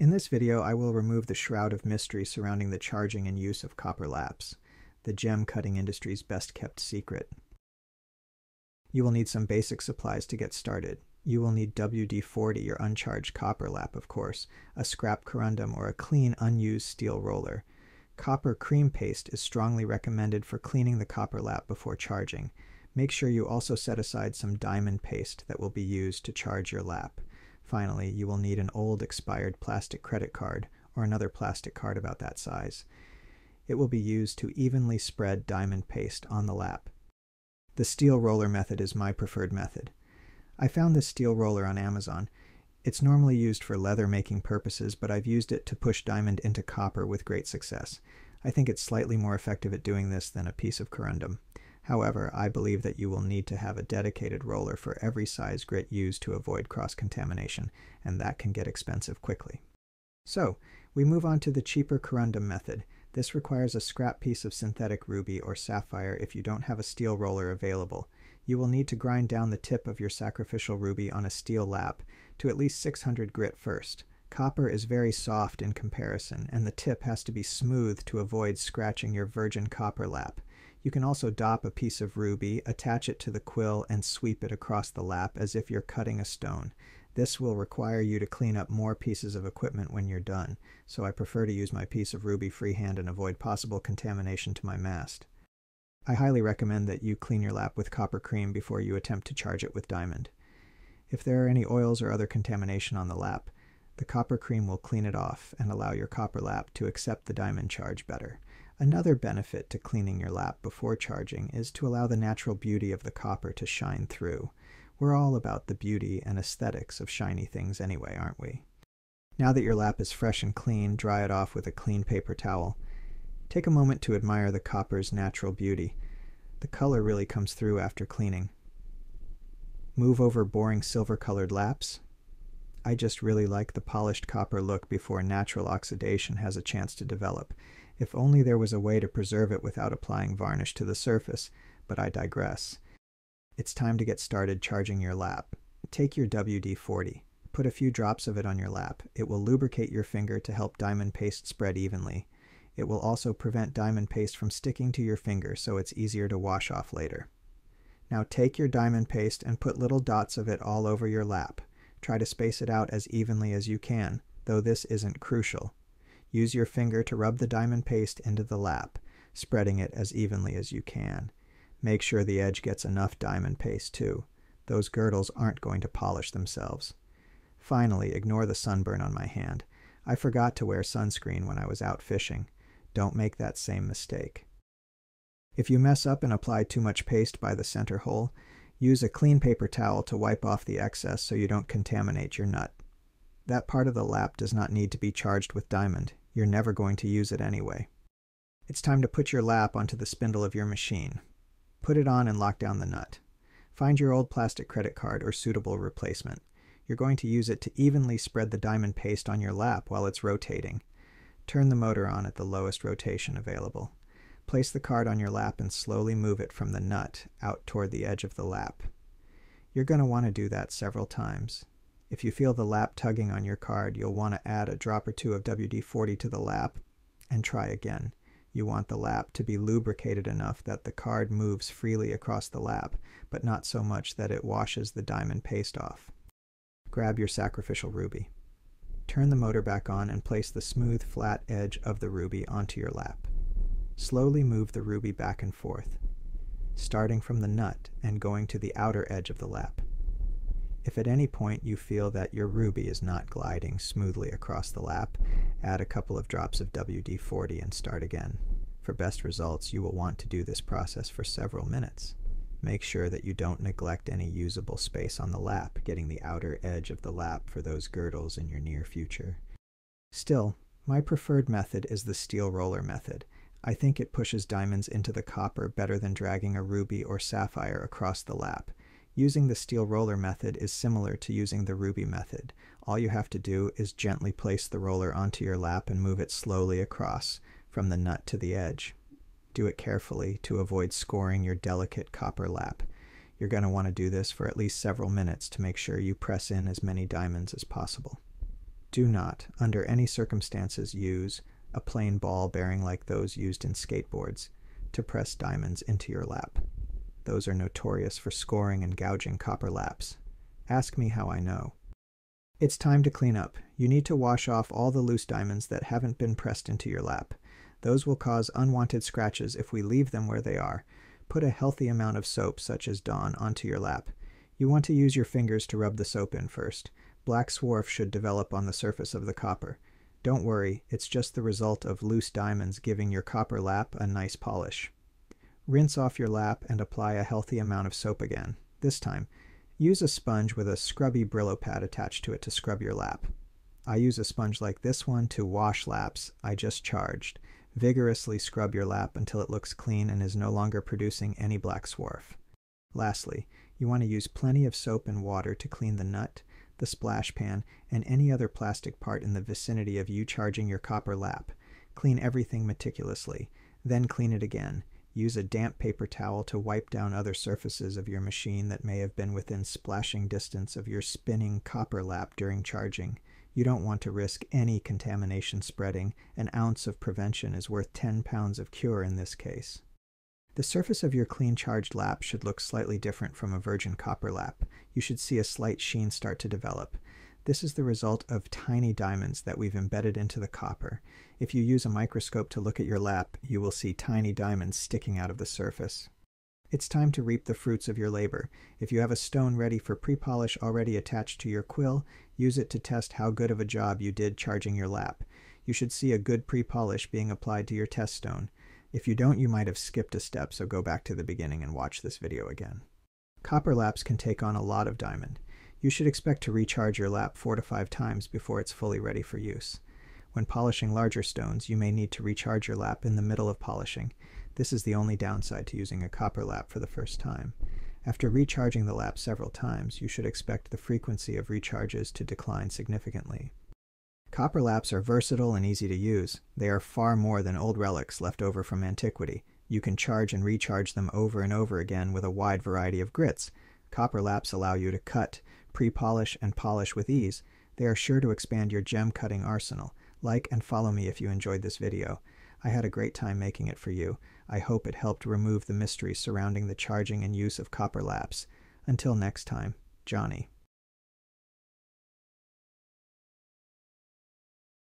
In this video, I will remove the shroud of mystery surrounding the charging and use of copper laps, the gem cutting industry's best kept secret. You will need some basic supplies to get started. You will need WD-40, your uncharged copper lap, of course, a scrap corundum, or a clean, unused steel roller. Copper cream paste is strongly recommended for cleaning the copper lap before charging. Make sure you also set aside some diamond paste that will be used to charge your lap. Finally, you will need an old expired plastic credit card or another plastic card about that size. It will be used to evenly spread diamond paste on the lap. The steel roller method is my preferred method. I found this steel roller on Amazon. It's normally used for leather making purposes, but I've used it to push diamond into copper with great success. I think it's slightly more effective at doing this than a piece of corundum. However, I believe that you will need to have a dedicated roller for every size grit used to avoid cross-contamination, and that can get expensive quickly. So, we move on to the cheaper corundum method. This requires a scrap piece of synthetic ruby or sapphire if you don't have a steel roller available. You will need to grind down the tip of your sacrificial ruby on a steel lap to at least 600 grit first. Copper is very soft in comparison, and the tip has to be smooth to avoid scratching your virgin copper lap. You can also dop a piece of ruby, attach it to the quill, and sweep it across the lap as if you're cutting a stone. This will require you to clean up more pieces of equipment when you're done, so I prefer to use my piece of ruby freehand and avoid possible contamination to my mast. I highly recommend that you clean your lap with copper cream before you attempt to charge it with diamond. If there are any oils or other contamination on the lap, the copper cream will clean it off and allow your copper lap to accept the diamond charge better. Another benefit to cleaning your lap before charging is to allow the natural beauty of the copper to shine through. We're all about the beauty and aesthetics of shiny things anyway, aren't we? Now that your lap is fresh and clean, dry it off with a clean paper towel. Take a moment to admire the copper's natural beauty. The color really comes through after cleaning. Move over boring silver-colored laps. I just really like the polished copper look before natural oxidation has a chance to develop. If only there was a way to preserve it without applying varnish to the surface, but I digress. It's time to get started charging your lap. Take your WD-40. Put a few drops of it on your lap. It will lubricate your finger to help diamond paste spread evenly. It will also prevent diamond paste from sticking to your finger so it's easier to wash off later. Now take your diamond paste and put little dots of it all over your lap. Try to space it out as evenly as you can, though this isn't crucial. Use your finger to rub the diamond paste into the lap, spreading it as evenly as you can. Make sure the edge gets enough diamond paste too. Those girdles aren't going to polish themselves. Finally, ignore the sunburn on my hand. I forgot to wear sunscreen when I was out fishing. Don't make that same mistake. If you mess up and apply too much paste by the center hole, use a clean paper towel to wipe off the excess so you don't contaminate your nut. That part of the lap does not need to be charged with diamond. You're never going to use it anyway. It's time to put your lap onto the spindle of your machine. Put it on and lock down the nut. Find your old plastic credit card or suitable replacement. You're going to use it to evenly spread the diamond paste on your lap while it's rotating. Turn the motor on at the lowest rotation available. Place the card on your lap and slowly move it from the nut out toward the edge of the lap. You're going to want to do that several times. If you feel the lap tugging on your card, you'll want to add a drop or two of WD-40 to the lap and try again. You want the lap to be lubricated enough that the card moves freely across the lap, but not so much that it washes the diamond paste off. Grab your sacrificial ruby. Turn the motor back on and place the smooth, flat edge of the ruby onto your lap. Slowly move the ruby back and forth, starting from the nut and going to the outer edge of the lap. If at any point you feel that your ruby is not gliding smoothly across the lap, add a couple of drops of WD-40 and start again. For best results, you will want to do this process for several minutes. Make sure that you don't neglect any usable space on the lap, getting the outer edge of the lap for those girdles in your near future. Still, my preferred method is the steel roller method. I think it pushes diamonds into the copper better than dragging a ruby or sapphire across the lap. Using the steel roller method is similar to using the ruby method. All you have to do is gently place the roller onto your lap and move it slowly across from the nut to the edge. Do it carefully to avoid scoring your delicate copper lap. You're going to want to do this for at least several minutes to make sure you press in as many diamonds as possible. Do not, under any circumstances, use a plain ball bearing like those used in skateboards to press diamonds into your lap. Those are notorious for scoring and gouging copper laps. Ask me how I know. It's time to clean up. You need to wash off all the loose diamonds that haven't been pressed into your lap. Those will cause unwanted scratches if we leave them where they are. Put a healthy amount of soap, such as Dawn, onto your lap. You want to use your fingers to rub the soap in first. Black swarf should develop on the surface of the copper. Don't worry, it's just the result of loose diamonds giving your copper lap a nice polish. Rinse off your lap and apply a healthy amount of soap again. This time, use a sponge with a scrubby Brillo pad attached to it to scrub your lap. I use a sponge like this one to wash laps I just charged. Vigorously scrub your lap until it looks clean and is no longer producing any black swarf. Lastly, you want to use plenty of soap and water to clean the nut, the splash pan, and any other plastic part in the vicinity of you charging your copper lap. Clean everything meticulously, then clean it again. Use a damp paper towel to wipe down other surfaces of your machine that may have been within splashing distance of your spinning copper lap during charging. You don't want to risk any contamination spreading. An ounce of prevention is worth 10 pounds of cure in this case. The surface of your clean charged lap should look slightly different from a virgin copper lap. You should see a slight sheen start to develop. This is the result of tiny diamonds that we've embedded into the copper. If you use a microscope to look at your lap, you will see tiny diamonds sticking out of the surface. It's time to reap the fruits of your labor. If you have a stone ready for pre-polish already attached to your quill, use it to test how good of a job you did charging your lap. You should see a good pre-polish being applied to your test stone. If you don't, you might have skipped a step, so go back to the beginning and watch this video again. Copper laps can take on a lot of diamond. You should expect to recharge your lap four to five times before it's fully ready for use. When polishing larger stones, you may need to recharge your lap in the middle of polishing. This is the only downside to using a copper lap for the first time. After recharging the lap several times, you should expect the frequency of recharges to decline significantly. Copper laps are versatile and easy to use. They are far more than old relics left over from antiquity. You can charge and recharge them over and over again with a wide variety of grits. Copper laps allow you to cut, pre-polish, and polish with ease. They are sure to expand your gem cutting arsenal. Like and follow me if you enjoyed this video. I had a great time making it for you. I hope it helped remove the mystery surrounding the charging and use of copper laps. Until next time, Johnny.